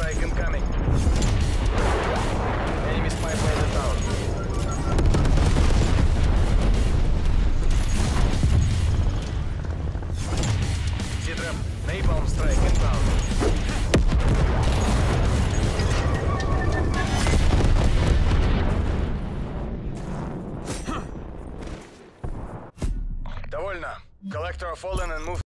Strike incoming. Enemy spy planted down. Сидрам, Napalm Strike inbound. Довольно. Collector of fallen and move.